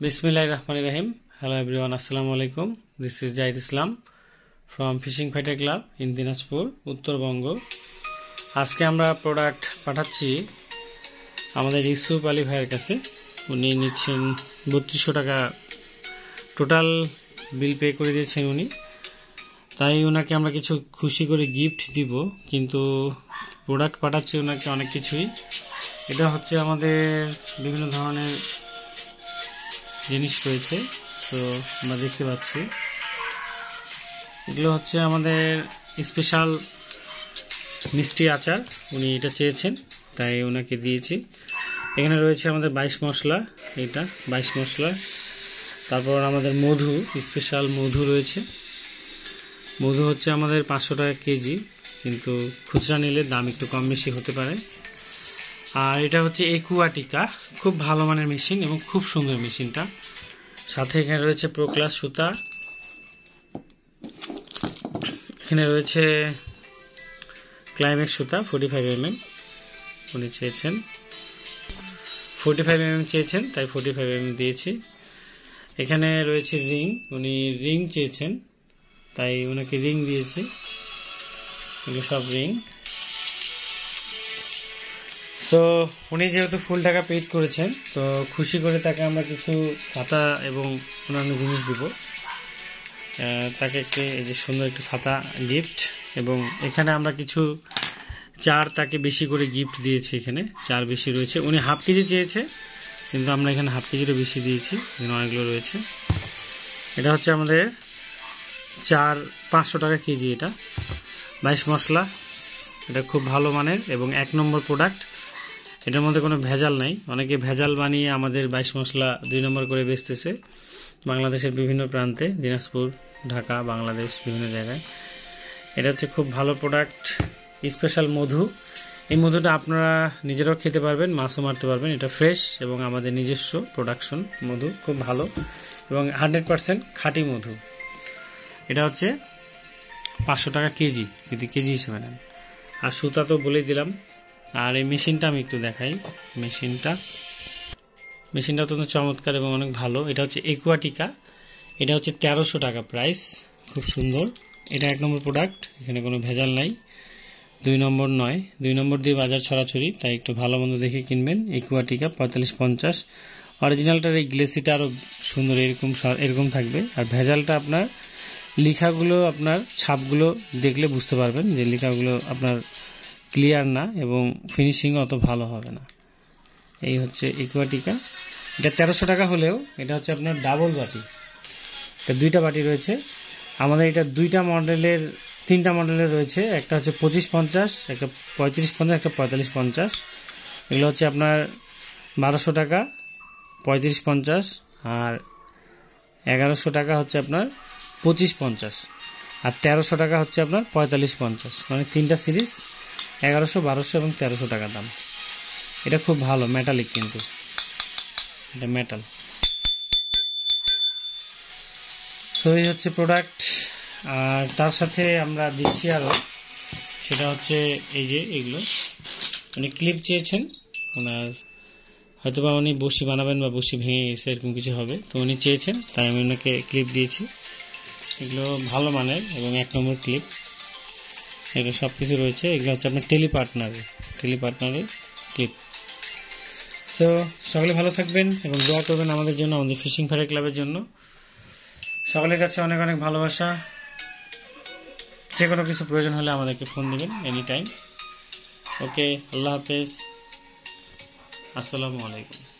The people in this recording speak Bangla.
Bismillah Rahman Rahim. Hello everyone. Assalamu আলাইকুম this is Jahid Islam from fishing Fighter club in Dinajpur Uttarbanga আজকে আমরা প্রোডাক্ট পাঠাচ্ছি আমাদের ইসুফ আলী ভাইয়ের কাছে উনি নিচ্ছেন বত্রিশশো টাকা টোটাল বিল পে করে দিয়েছেন উনি তাই ওনাকে আমরা কিছু খুশি করে গিফট দিব, কিন্তু প্রোডাক্ট পাঠাচ্ছি ওনাকে অনেক কিছুই এটা হচ্ছে আমাদের বিভিন্ন ধরনের জিনিস রয়েছে, তো আমরা দেখতে পাচ্ছি। এগুলো হচ্ছে আমাদের স্পেশাল মিষ্টি আচার, উনি এটা চেয়েছেন, তাই ওনাকে দিয়েছি। এখানে রয়েছে আমাদের বাইশ মশলা, এটা বাইশ মশলা। তারপর আমাদের মধু স্পেশাল মধু রয়েছে। মধু হচ্ছে আমাদের পাঁচশো টাকা কেজি, কিন্তু খুচরা নিলে দাম একটু কম বেশি হতে পারে। আর এটা হচ্ছে একুয়াটিকা। খুব ভালো মানের মেশিন এবং খুব সুন্দর মেশিনটা। সাথে এখানে রয়েছে প্রোক্লাস সুতা। এখানে রয়েছে ক্লাইম্যাক্স সুতা ফোর্টি ফাইভ এম এম উনি চেয়েছেন। ফোর্টি ফাইভ এম এম চেয়েছেন, তাই ফোর্টি ফাইভ এম এম দিয়েছি। এখানে রয়েছে রিং, উনি রিং চেয়েছেন, তাই ওনাকে রিং দিয়েছি। এগুলো সব রিং। সো উনি যেহেতু ফুল টাকা পেড করেছেন, তো খুশি করে তাকে আমরা কিছু খাতা এবং অন্যান্য জিনিস দিব। তাকে একটি এই যে সুন্দর একটি খাতা গিফট এবং এখানে আমরা কিছু চার তাকে বেশি করে গিফট দিয়েছি এখানে, চার বেশি রয়েছে। উনি হাফ কেজি চেয়েছে, কিন্তু আমরা এখানে হাফ কেজিরও বেশি দিয়েছি, এখানে অনেকগুলো রয়েছে। এটা হচ্ছে আমাদের চার পাঁচশো টাকা কেজি এটা। বাইশ মশলা, এটা খুব ভালো মানের এবং এক নম্বর প্রোডাক্ট এটার মধ্যে কোনো ভেজাল নাই। অনেকে ভেজাল বানিয়ে আমাদের বাইশ মশলা দুই নম্বর করে বেচতেছে বাংলাদেশের বিভিন্ন প্রান্তে, দিনাজপুর, ঢাকা, বাংলাদেশ, বিভিন্ন জায়গায়। এটা হচ্ছে খুব ভালো প্রোডাক্ট স্পেশাল মধু। এই মধুটা আপনারা নিজেরাও খেতে পারবেন, মাছও মারতে পারবেন। এটা ফ্রেশ এবং আমাদের নিজস্ব প্রোডাকশন মধু, খুব ভালো। এবং হান্ড্রেড পারসেন্ট খাঁটি মধু। এটা হচ্ছে পাঁচশো টাকা কেজি, যদি কেজি হিসেবে নেন। আর সুতা তো বলেই দিলাম আর এই মেশিনটা আমি একটু দেখাই। মেশিনটা। মেশিনটা অত্যন্ত চমৎকার এবং অনেক ভালো। এটা হচ্ছে একুয়াটিকা এটা হচ্ছে তেরোশো টাকা প্রাইস খুব সুন্দর। এটা এক নম্বর প্রোডাক্ট এখানে কোনো ভেজাল নাই। দুই নম্বর নয়। দুই নম্বর দিয়ে বাজার ছড়াছড়ি, তাই একটু ভালো মন্দ দেখে কিনবেন। একুয়াটিকা পঁয়তাল্লিশ পঞ্চাশ। অরিজিনালটার এই গ্লেসিটা আরও সুন্দর, এরকম এরকম থাকবে। আর ভেজালটা আপনার, লেখাগুলো আপনার, ছাপগুলো দেখলে বুঝতে পারবেন যে লেখাগুলো আপনার ক্লিয়ার না এবং ফিনিশিং অত ভালো হবে না। এই হচ্ছে ইকুয়াটিকা এটা তেরোশো টাকা হলেও এটা হচ্ছে আপনার ডাবল বাটি। এটা দুইটা বাটি রয়েছে। আমাদের এটা দুইটা মডেলের, তিনটা মডেলের রয়েছে। একটা হচ্ছে পঁচিশ পঞ্চাশ, একটা পঁয়ত্রিশ পঞ্চাশ, একটা পঁয়তাল্লিশ পঞ্চাশ। এগুলো হচ্ছে আপনার বারোশো টাকা, পঁয়ত্রিশ পঞ্চাশ আর এগারোশো টাকা হচ্ছে আপনার পঁচিশ পঞ্চাশ। আর তেরোশো টাকা হচ্ছে আপনার পঁয়তাল্লিশ পঞ্চাশ। মানে তিনটা সিরিজ। এগারোশো, বারোশো এবং তেরোশো টাকা দাম। এটা খুব ভালো মেটালিক কিন্তু। এটা মেটাল সো এই হচ্ছে প্রোডাক্ট আর তার সাথে আমরা দিচ্ছি আরও সেটা হচ্ছে এই যে এগুলো। উনি ক্লিপ চেয়েছেন। ওনার হয়তো বা উনি বসি বানাবেন বা বসি ভেঙে গেছে এরকম কিছু হবে। তো উনি চেয়েছেন, তাই আমি ওনাকে ক্লিপ দিয়েছি। এগুলো ভালো মানের এবং এক নম্বর ক্লিপ এগুলো সব কিছু রয়েছে। এগুলো হচ্ছে আপনার টেলি পার্টনারের টেলি পার্টনারের ক্লিপ সো সকলে ভালো থাকবেন এবং দোয়া করবেন আমাদের জন্য, আমাদের ফিশিং ফায়ার ক্লাবের জন্য। সকলের কাছে অনেক অনেক ভালোবাসা। যে কোনো কিছু প্রয়োজন হলে আমাদেরকে ফোন দেবেন এনি টাইম ওকে আল্লাহ হাফেজ। আসসালামু আলাইকুম।